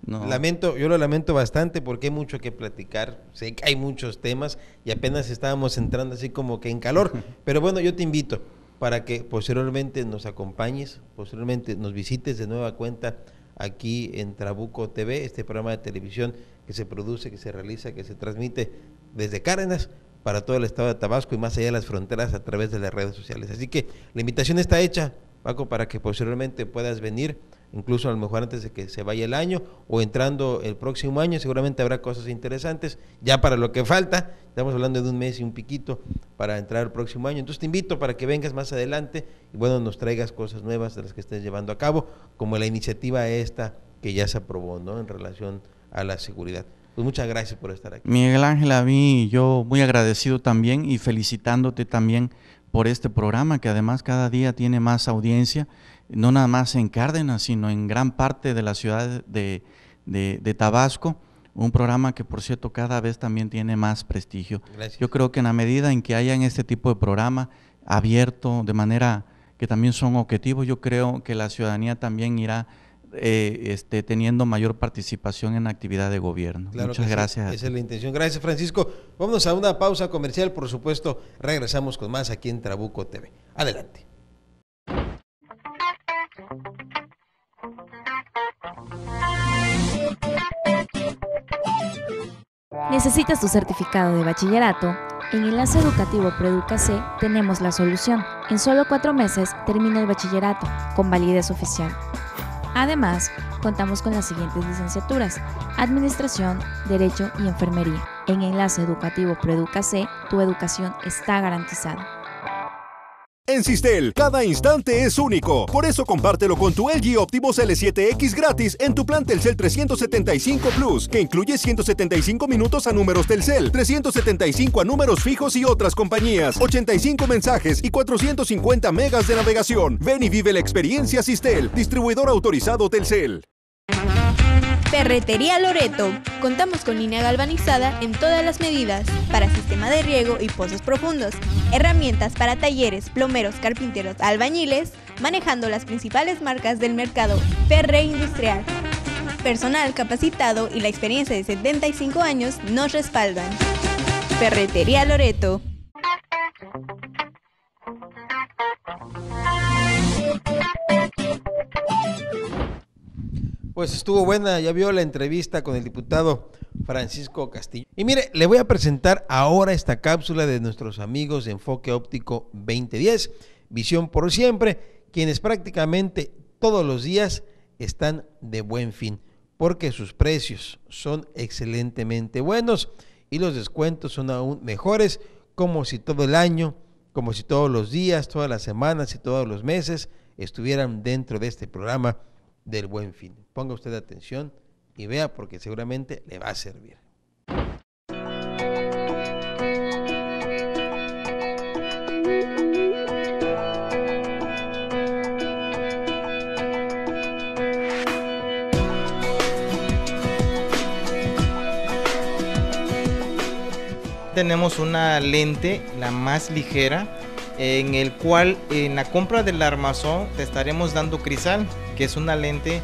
No. Lamento, yo lo lamento bastante porque hay mucho que platicar, sé que hay muchos temas y apenas estábamos entrando así como que en calor, pero bueno, yo te invito para que posteriormente nos acompañes, posteriormente nos visites de nueva cuenta aquí en Trabuco TV, este programa de televisión que se produce, que se realiza, que se transmite desde Cárdenas para todo el estado de Tabasco y más allá de las fronteras a través de las redes sociales. Así que la invitación está hecha, Paco, para que posteriormente puedas venir incluso a lo mejor antes de que se vaya el año o entrando el próximo año, seguramente habrá cosas interesantes. Ya para lo que falta, estamos hablando de un mes y un piquito para entrar el próximo año. Entonces te invito para que vengas más adelante y bueno, nos traigas cosas nuevas de las que estés llevando a cabo, como la iniciativa esta que ya se aprobó, ¿no? En relación a la seguridad. Pues muchas gracias por estar aquí. Miguel Ángel, a mí yo muy agradecido también y felicitándote también por este programa que además cada día tiene más audiencia, no nada más en Cárdenas, sino en gran parte de la ciudad de, de, Tabasco. Un programa que, por cierto, cada vez también tiene más prestigio. Yo creo que en la medida en que hayan este tipo de programa abierto, de manera que también son objetivos, yo creo que la ciudadanía también irá eh, este, teniendo mayor participación en la actividad de gobierno. Muchas gracias. esa es la intención. Gracias, Francisco. Vámonos a una pausa comercial. Por supuesto, regresamos con más aquí en Trabuco TV. Adelante. ¿Necesitas tu certificado de bachillerato? En Enlace Educativo Proeduca C tenemos la solución. En solo cuatro meses termina el bachillerato, con validez oficial. Además, contamos con las siguientes licenciaturas, Administración, Derecho y Enfermería. En Enlace Educativo Proeduca C, tu educación está garantizada. En Sistel, cada instante es único. Por eso compártelo con tu LG Optimus L7X gratis en tu plan Telcel 375 Plus, que incluye 175 minutos a números Telcel, 375 a números fijos y otras compañías, 85 mensajes y 450 megas de navegación. Ven y vive la experiencia Sistel, distribuidor autorizado Telcel. Ferretería Loreto. Contamos con línea galvanizada en todas las medidas para sistema de riego y pozos profundos, herramientas para talleres, plomeros, carpinteros, albañiles, manejando las principales marcas del mercado Ferre Industrial. Personal capacitado y la experiencia de 75 años nos respaldan. Ferretería Loreto. Pues estuvo buena, ya vio la entrevista con el diputado Francisco Castillo. Y mire, le voy a presentar ahora esta cápsula de nuestros amigos de Enfoque Óptico 2010, Visión por Siempre, quienes prácticamente todos los días están de buen fin, porque sus precios son excelentemente buenos y los descuentos son aún mejores, como si todo el año, como si todos los días, todas las semanas y todos los meses estuvieran dentro de este programa del buen fin. Ponga usted atención y vea porque seguramente le va a servir. Tenemos una lente, la más ligera, en el cual en la compra del armazón te estaremos dando crisal, que es una lente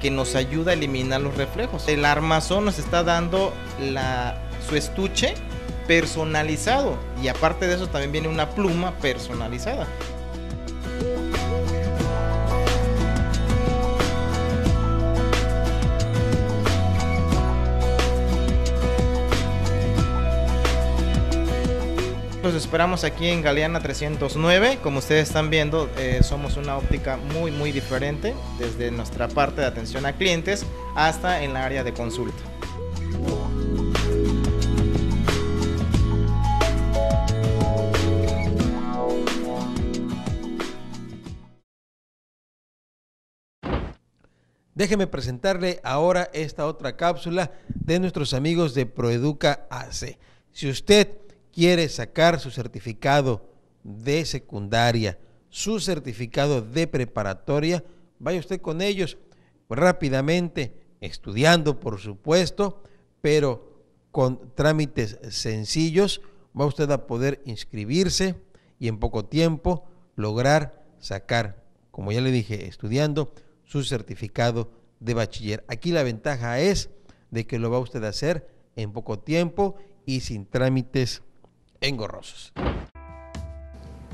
que nos ayuda a eliminar los reflejos. El armazón nos está dando su estuche personalizado y aparte de eso también viene una pluma personalizada. Los esperamos aquí en Galeana 309. Como ustedes están viendo, eh, somos una óptica muy, muy diferente, desde nuestra parte de atención a clientes hasta en la área de consulta. Déjeme presentarle ahora esta otra cápsula de nuestros amigos de Proeduca AC. Si usted quiere sacar su certificado de secundaria, su certificado de preparatoria, vaya usted con ellos rápidamente, estudiando por supuesto, pero con trámites sencillos, va usted a poder inscribirse y en poco tiempo lograr sacar, como ya le dije, estudiando su certificado de bachiller. Aquí la ventaja es de que lo va usted a hacer en poco tiempo y sin trámites engorrosos.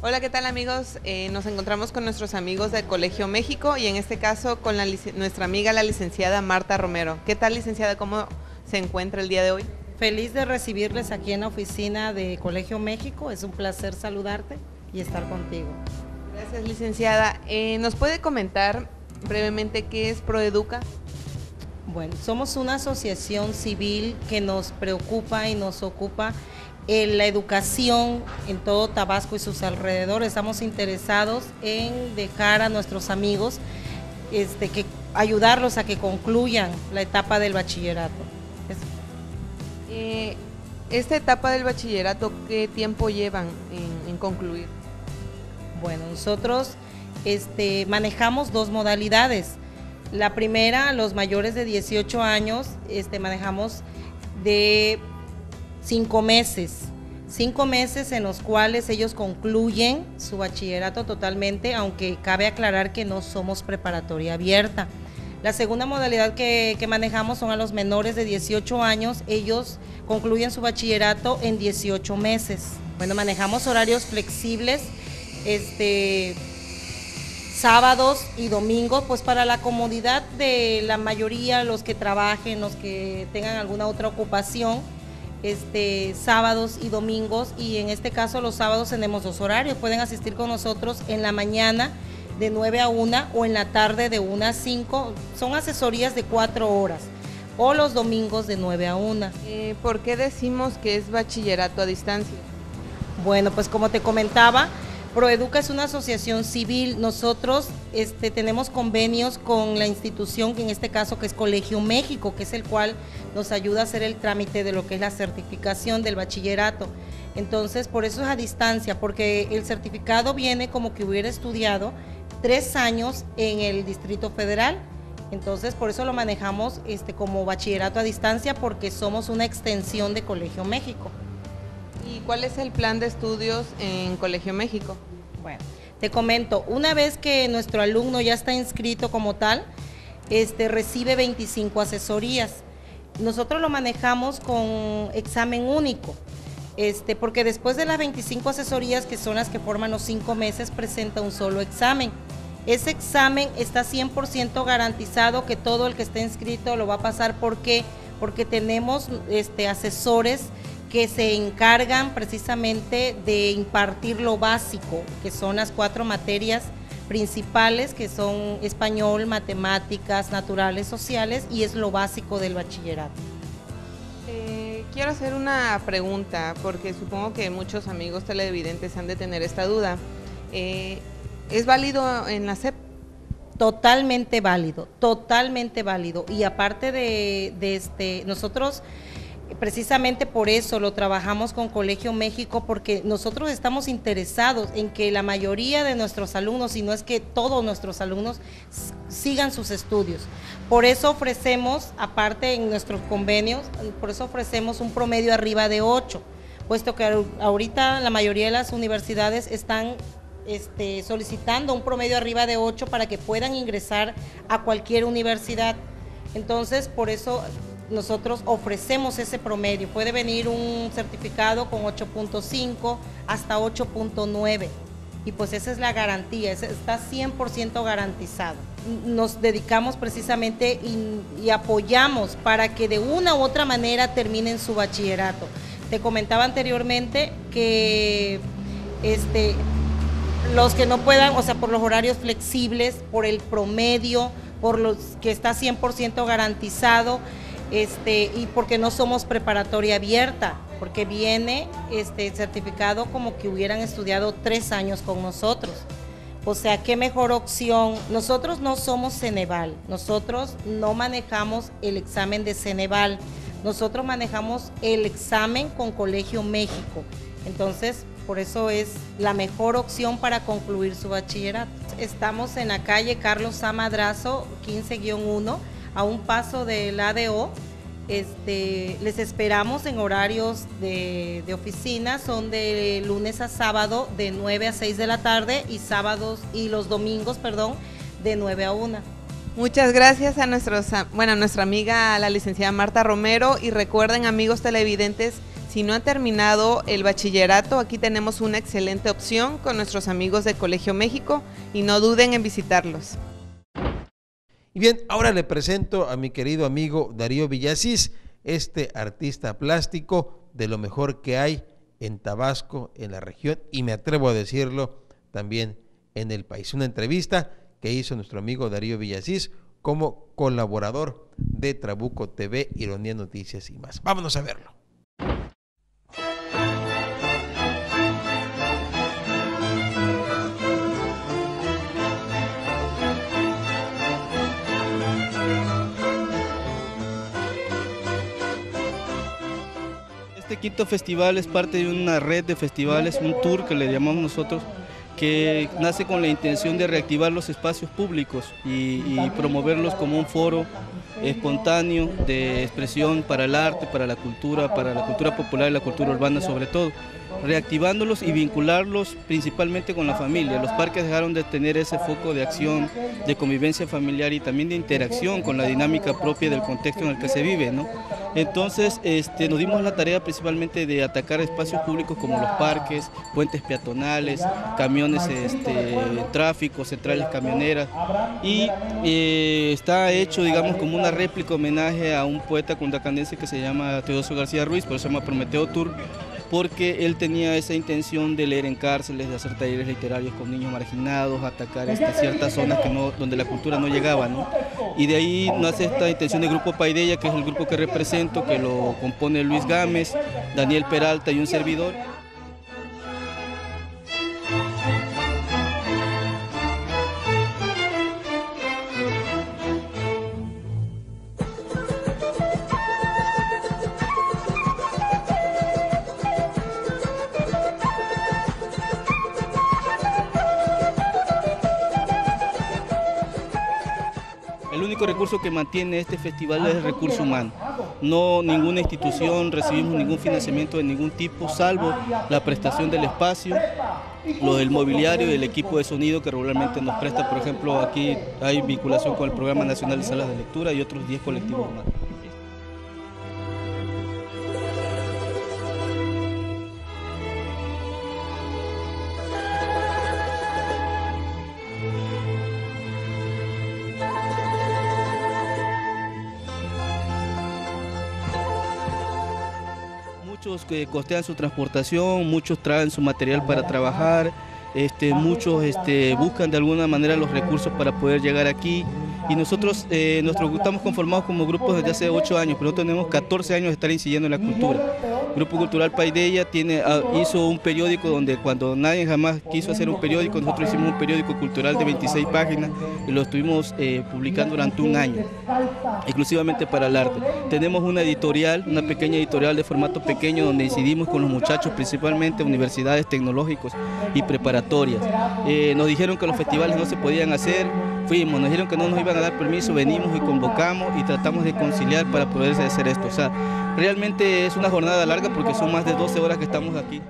Hola, ¿qué tal amigos? Eh, nos encontramos con nuestros amigos del Colegio México y en este caso con nuestra amiga la licenciada Marta Romero. ¿Qué tal licenciada? ¿Cómo se encuentra el día de hoy? Feliz de recibirles aquí en la oficina de Colegio México. Es un placer saludarte y estar contigo. Gracias licenciada. Eh, ¿Nos puede comentar brevemente qué es Proeduca. Bueno, somos una asociación civil que nos preocupa y nos ocupa en la educación en todo Tabasco y sus alrededores. Estamos interesados en dejar a nuestros amigos este, que ayudarlos a que concluyan la etapa del bachillerato. Eh, esta etapa del bachillerato, ¿qué tiempo llevan en, concluir? Bueno, nosotros este, manejamos dos modalidades. La primera, los mayores de 18 años, este, manejamos de cinco meses. Cinco meses en los cuales ellos concluyen su bachillerato totalmente, aunque cabe aclarar que no somos preparatoria abierta. La segunda modalidad que, manejamos son a los menores de 18 años. Ellos concluyen su bachillerato en 18 meses. Bueno, manejamos horarios flexibles, este, sábados y domingos, pues para la comodidad de la mayoría, los que trabajen, los que tengan alguna otra ocupación, este, sábados y domingos. Y en este caso los sábados tenemos dos horarios. Pueden asistir con nosotros en la mañana de 9 a 1 o en la tarde de 1 a 5. Son asesorías de 4 horas. O los domingos de 9 a 1. Eh, ¿Por qué decimos que es bachillerato a distancia? Bueno, pues como te comentaba, Proeduca es una asociación civil. Nosotros este, tenemos convenios con la institución, que en este caso que es Colegio México, que es el cual nos ayuda a hacer el trámite de lo que es la certificación del bachillerato. Entonces, por eso es a distancia, porque el certificado viene como que hubiera estudiado tres años en el Distrito Federal. Entonces, por eso lo manejamos este, como bachillerato a distancia, porque somos una extensión de Colegio México. ¿Y cuál es el plan de estudios en Colegio México? Bueno, te comento, una vez que nuestro alumno ya está inscrito como tal, este, recibe 25 asesorías. Nosotros lo manejamos con examen único. Este, porque después de las 25 asesorías, que son las que forman los cinco meses, presenta un solo examen. Ese examen está 100% garantizado que todo el que esté inscrito lo va a pasar. ¿Por qué? Porque tenemos este, asesores que se encargan precisamente de impartir lo básico, que son las cuatro materias principales, que son español, matemáticas, naturales, sociales, y es lo básico del bachillerato. Eh, quiero hacer una pregunta, porque supongo que muchos amigos televidentes han de tener esta duda. Eh, ¿Es válido en la SEP? Totalmente válido, totalmente válido. Y aparte de, de este, nosotros precisamente por eso lo trabajamos con Colegio México, porque nosotros estamos interesados en que la mayoría de nuestros alumnos, si no es que todos nuestros alumnos, sigan sus estudios. Por eso ofrecemos, aparte en nuestros convenios, por eso ofrecemos un promedio arriba de 8, puesto que ahorita la mayoría de las universidades están este, solicitando un promedio arriba de 8 para que puedan ingresar a cualquier universidad. Entonces, por eso nosotros ofrecemos ese promedio. Puede venir un certificado con 8.5 hasta 8.9 y pues esa es la garantía, está 100% garantizado. Nos dedicamos precisamente y, apoyamos para que de una u otra manera terminen su bachillerato. Te comentaba anteriormente que este, los que no puedan, o sea, por los horarios flexibles, por el promedio, por los que está 100% garantizado, este, y porque no somos preparatoria abierta, porque viene este certificado como que hubieran estudiado tres años con nosotros. O sea, qué mejor opción. Nosotros no somos Ceneval, nosotros no manejamos el examen de Ceneval, nosotros manejamos el examen con Colegio México. Entonces, por eso es la mejor opción para concluir su bachillerato. Estamos en la calle Carlos Samadrazo, 15-1 a un paso del ADO. Este, les esperamos en horarios de, de, oficina, son de lunes a sábado de 9 a 6 de la tarde y sábados y los domingos, perdón, de 9 a 1. Muchas gracias a nuestros, bueno, a nuestra amiga la licenciada Marta Romero y recuerden amigos televidentes, si no han terminado el bachillerato, aquí tenemos una excelente opción con nuestros amigos de Colegio México y no duden en visitarlos. Y bien, ahora le presento a mi querido amigo Darío Villasís, este artista plástico de lo mejor que hay en Tabasco, en la región y me atrevo a decirlo también en el país. Una entrevista que hizo nuestro amigo Darío Villasís como colaborador de Trabuco TV, Ironía Noticias y más. Vámonos a verlo. Quinto festival es parte de una red de festivales, un tour que le llamamos nosotros, que nace con la intención de reactivar los espacios públicos y, y promoverlos como un foro espontáneo de expresión para el arte, para la cultura, para la cultura popular y la cultura urbana sobre todo reactivándolos y vincularlos principalmente con la familia. Los parques dejaron de tener ese foco de acción, de convivencia familiar y también de interacción con la dinámica propia del contexto en el que se vive. ¿no? Entonces este, nos dimos la tarea principalmente de atacar espacios públicos como los parques, puentes peatonales, camiones, este, tráfico, centrales camioneras y eh, está hecho digamos como una réplica homenaje a un poeta cundacandense que se llama Teodosio García Ruiz, por eso se llama Prometeo Tour porque él tenía esa intención de leer en cárceles, de hacer talleres literarios con niños marginados, atacar este, ciertas zonas que no, donde la cultura no llegaba. ¿no? Y de ahí nace esta intención del Grupo Paideya, que es el grupo que represento, que lo compone Luis Gámez, Daniel Peralta y un servidor. Recurso que mantiene este festival es el recurso humano. No ninguna institución recibimos ningún financiamiento de ningún tipo, salvo la prestación del espacio, lo del mobiliario y el equipo de sonido que regularmente nos presta. Por ejemplo, aquí hay vinculación con el Programa Nacional de Salas de Lectura y otros 10 colectivos más. Que costean su transportación, muchos traen su material para trabajar, este, muchos este, buscan de alguna manera los recursos para poder llegar aquí. Y nosotros, eh, estamos conformados como grupos desde hace 8 años, pero nosotros tenemos 14 años de estar incidiendo en la cultura. Grupo Cultural Paideya tiene, ah, hizo un periódico donde cuando nadie jamás quiso hacer un periódico, nosotros hicimos un periódico cultural de 26 páginas y lo estuvimos eh, publicando durante un año, exclusivamente para el arte. Tenemos una editorial, una pequeña editorial de formato pequeño donde incidimos con los muchachos, principalmente universidades tecnológicos y preparatorias. Eh, nos dijeron que los festivales no se podían hacer, fuimos, nos dijeron que no nos iban a dar permiso, venimos y convocamos y tratamos de conciliar para poder hacer esto. O sea, realmente es una jornada larga porque son más de 12 horas que estamos aquí.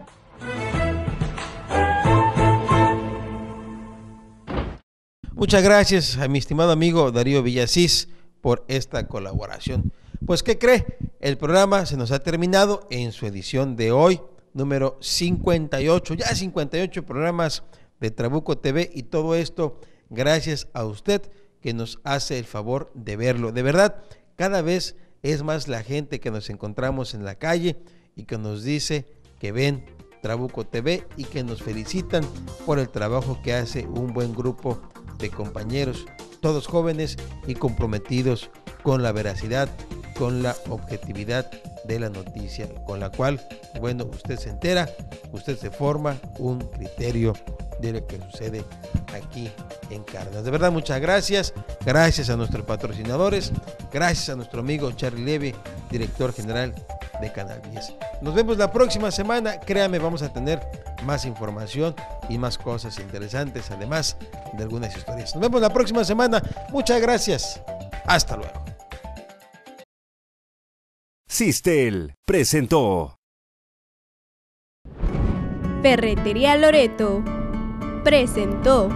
Muchas gracias a mi estimado amigo Darío Villasís por esta colaboración. Pues, ¿qué cree? El programa se nos ha terminado en su edición de hoy, número 58, ya 58 programas de Trabuco TV y todo esto gracias a usted que nos hace el favor de verlo. De verdad, cada vez es más la gente que nos encontramos en la calle y que nos dice que ven Trabuco TV y que nos felicitan por el trabajo que hace un buen grupo de compañeros, todos jóvenes y comprometidos con la veracidad, con la objetividad de la noticia, con la cual, bueno, usted se entera, usted se forma un criterio de lo que sucede aquí en Cárdenas. De verdad, muchas gracias. Gracias a nuestros patrocinadores. Gracias a nuestro amigo Charlie Levy, director general de Canal 10. Nos vemos la próxima semana. Créame, vamos a tener más información y más cosas interesantes, además de algunas historias. Nos vemos la próxima semana. Muchas gracias. Hasta luego. Sistel presentó Ferretería Loreto presentó